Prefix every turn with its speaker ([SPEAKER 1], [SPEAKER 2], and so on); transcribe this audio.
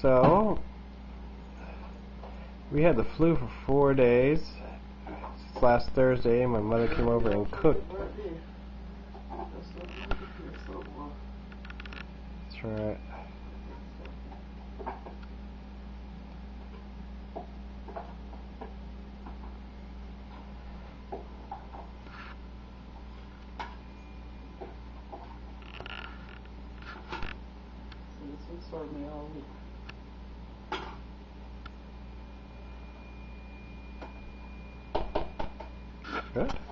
[SPEAKER 1] So, we had the flu for four days. Last Thursday, my mother came over and cooked. That's right.
[SPEAKER 2] served me all week.
[SPEAKER 1] Good.